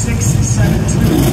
672.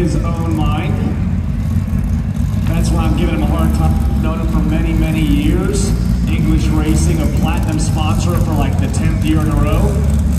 his own mind. That's why I'm giving him a hard time. Known him for many, many years. English Racing, a platinum sponsor for like the 10th year in a row.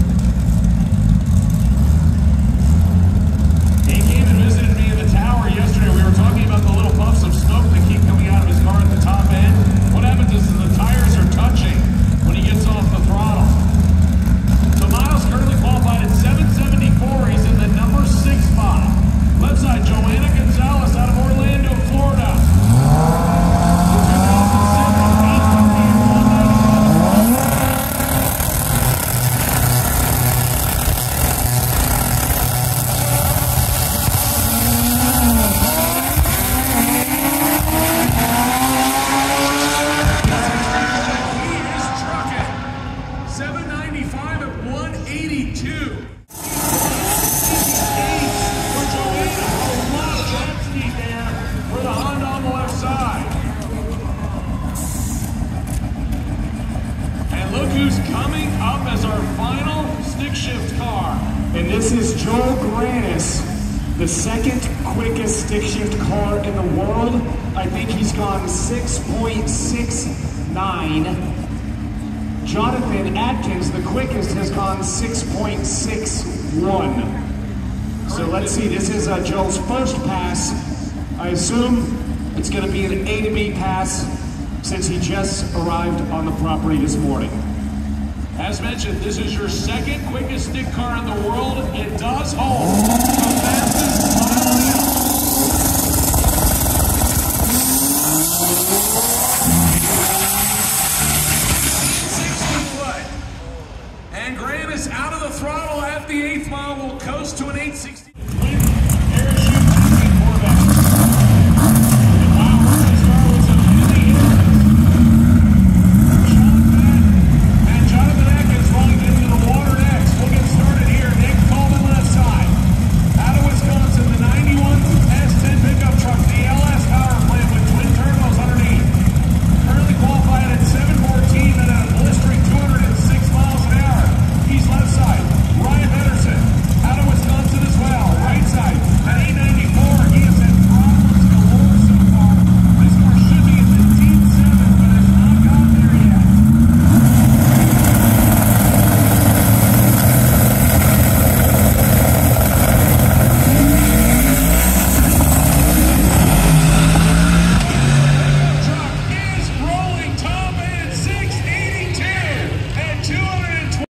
And this is Joel Granis, the second quickest stick shift car in the world. I think he's gone 6.69. Jonathan Atkins, the quickest, has gone 6.61. So let's see, this is uh, Joel's first pass. I assume it's going to be an A to B pass since he just arrived on the property this morning. As mentioned, this is your second quickest stick car in the world. It does hold